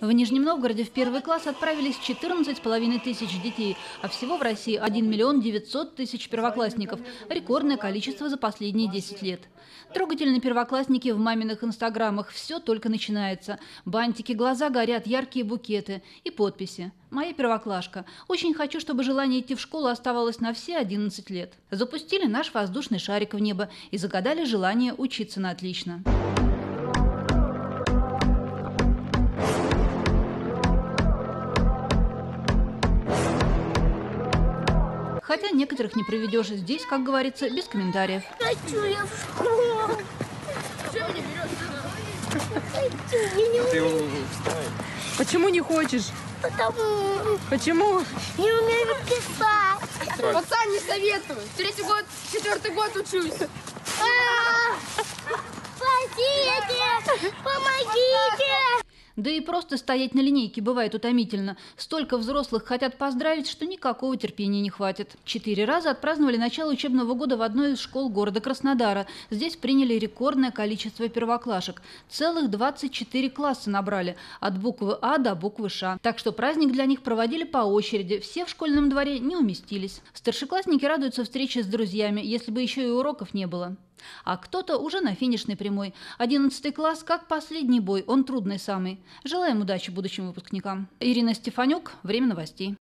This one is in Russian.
В Нижнем Новгороде в первый класс отправились 14,5 тысяч детей, а всего в России 1 миллион 900 тысяч первоклассников. Рекордное количество за последние 10 лет. Трогательные первоклассники в маминых инстаграмах. Все только начинается. Бантики, глаза горят, яркие букеты и подписи. Моя первоклашка. Очень хочу, чтобы желание идти в школу оставалось на все 11 лет. Запустили наш воздушный шарик в небо и загадали желание учиться на отлично. Хотя некоторых не проведешь здесь, как говорится, без комментариев. Хочу я в школу. Что меня берешь? Хочу, я не умею. Почему не хочешь? Потому Почему? не умею писать. Пацан, не советую. Третий год, четвертый год учусь. А, Спасите! Помогите! Да и просто стоять на линейке бывает утомительно. Столько взрослых хотят поздравить, что никакого терпения не хватит. Четыре раза отпраздновали начало учебного года в одной из школ города Краснодара. Здесь приняли рекордное количество первоклашек. Целых 24 класса набрали. От буквы А до буквы Ш. Так что праздник для них проводили по очереди. Все в школьном дворе не уместились. Старшеклассники радуются встрече с друзьями, если бы еще и уроков не было. А кто-то уже на финишной прямой. Одиннадцатый класс, как последний бой, он трудный самый. Желаем удачи будущим выпускникам. Ирина Стефанюк, Время новостей.